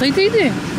tô entendendo.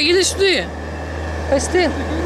Їде сюди. Хай стигне.